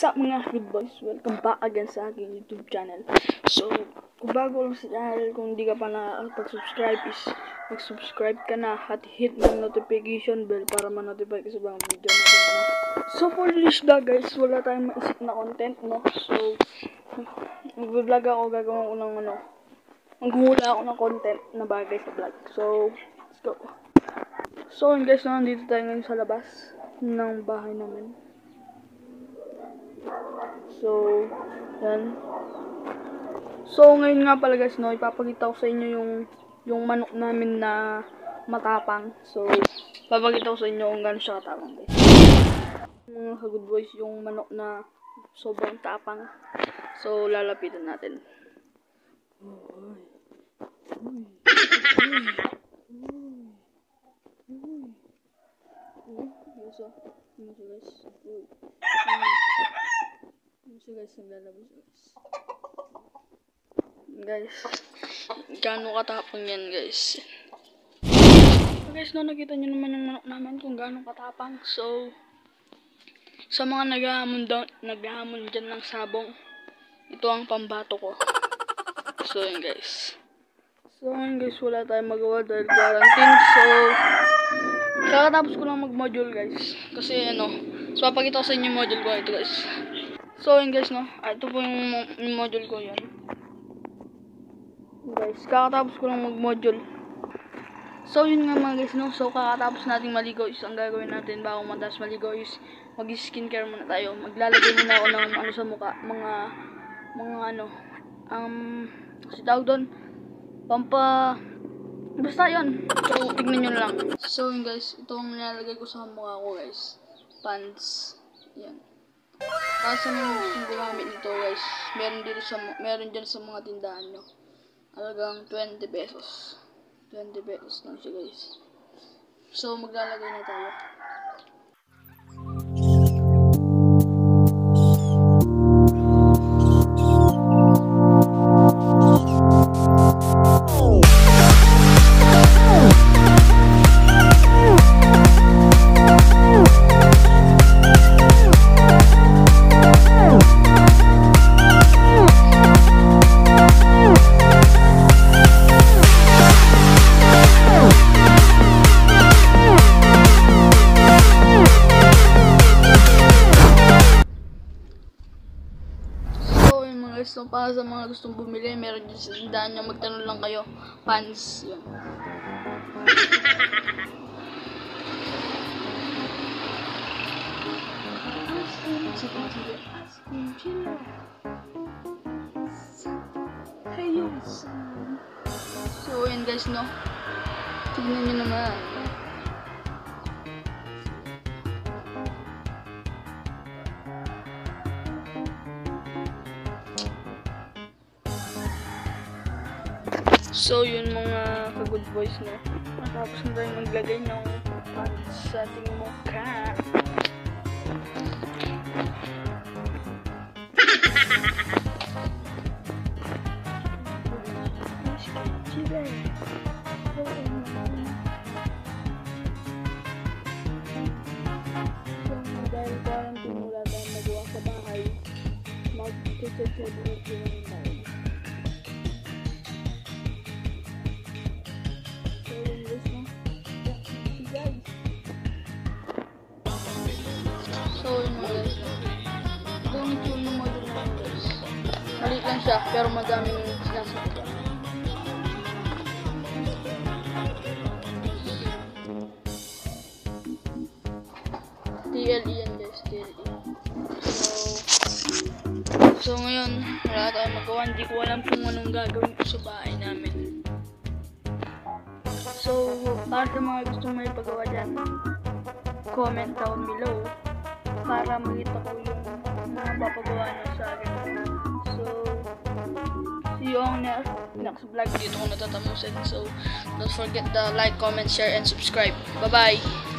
mga good boys, welcome back again sa aking YouTube channel. So, kung bago lang sa channel, kung hindi ka pa nakapag-subscribe is mag-subscribe ka na at hit ng notification bell para ma-notify ka sa mga video natin. So, for this vlog guys, wala tayong maisip na content, no? So, mag-vlog ako, gagawin ko ng ano, maghuhula ako ng content na bagay sa vlog. So, let's go. So, guys, nandito tayo ngayon sa labas ng bahay namin. So, yan. So, ngayon nga pala guys, no, ipapakita ko sa inyo yung yung manok namin na matapang. So, papakita ko sa inyo kung gaano siya katapang guys. Mga ka-good boys, yung manok na sobrang tapang. So, lalapitan natin. Uy. Uy. Uy. Uy. Uy. Musa. Musa guys. Uy. Uy. So guys, naglalabas guys. Guys, gaano katapang yan guys. So guys, no, nakita nyo naman yung manok namin kung gaano katapang. So, sa mga naghahamon, naghahamon dyan ng sabong, ito ang pambato ko. So, yun guys. So, yun guys, wala tayong magawa dahil quarantine. So, kakatapos ko lang mag-module guys. Kasi ano, so papakita ko sa inyo yung module ko ito guys. So, yun guys, no? Ah, ito po yung, yung module ko yun. Guys, kakatapos ko lang mag-module. So, yun nga mga guys, no? So, kakatapos nating maligo is ang gagawin natin bago madalas maligo is mag-skincare muna tayo. Maglalagay muna ako ng ano sa mukha, mga, mga ano, um, si tawag doon, pampa, basta yun. So, tignan nyo lang. So, yun guys, ito ang nilalagay ko sa mukha ko guys. Pants. Yan. Tapos sa mga gustong gumamit nito guys, meron dito sa meron diyan sa mga tindahan nyo. Alagang 20 pesos. 20 pesos lang siya guys. So maglalagay na tayo. Guys, so, para sa mga gustong bumili, meron dyan sa tindahan nyo, magtanong lang kayo. Pants, yun. So, yun guys, no? Tignan nyo naman. So, yun mga ka-good boys, no? Matapos na tayo maglagay ng pants sa ating mukha. Dahil quarantine wala tayong magawa sa bahay, mag-celebrate din tayo. Siya, pero madaming sinasabi. TLE yan guys, TLE. So, so ngayon, wala tayong magawa. Hindi ko alam kung anong gagawin ko sa bahay namin. So, para sa mga gusto may pagawa dyan, comment down below para makita ko yung mga papagawa nyo sa akin. You on next, vlog. Dito ko natatamusin. So, don't forget the like, comment, share, and subscribe. Bye-bye!